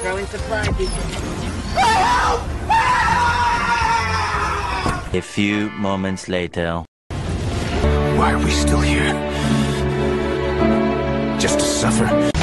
Throwing supply. A few moments later. Why are we still here? Just to suffer?